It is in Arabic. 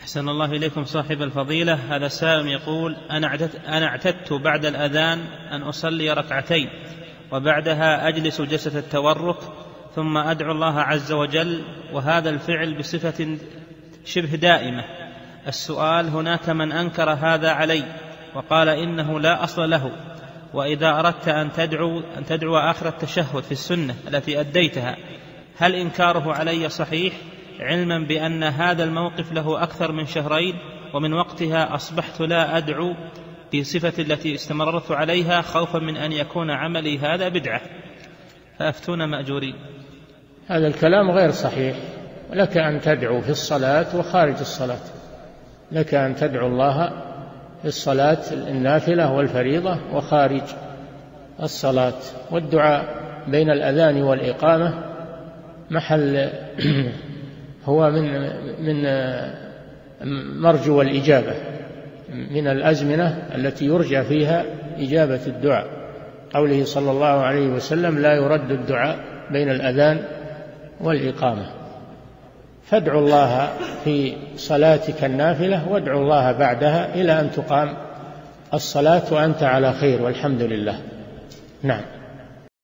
أحسن الله إليكم صاحب الفضيلة. هذا سائل يقول أنا اعتدت, أنا اعتدت بعد الأذان أن أصلي ركعتين وبعدها أجلس جلسة التورك ثم أدعو الله عز وجل وهذا الفعل بصفة شبه دائمة. السؤال هناك من أنكر هذا علي وقال إنه لا أصل له وإذا أردت أن تدعو أن تدعو آخر التشهد في السنة التي أديتها هل إنكاره علي صحيح؟ علما بأن هذا الموقف له أكثر من شهرين ومن وقتها أصبحت لا أدعو بصفة التي استمررت عليها خوفا من أن يكون عملي هذا بدعة. فأفتون مأجورين. هذا الكلام غير صحيح. لك أن تدعو في الصلاة وخارج الصلاة. لك أن تدعو الله في الصلاة النافلة والفريضة وخارج الصلاة. والدعاء بين الأذان والإقامة محل هو من من مرجو الإجابة من الأزمنة التي يرجى فيها إجابة الدعاء. قوله صلى الله عليه وسلم لا يرد الدعاء بين الأذان والإقامة. فادعوا الله في صلاتك النافلة وادعوا الله بعدها إلى أن تقام الصلاة وأنت على خير والحمد لله. نعم.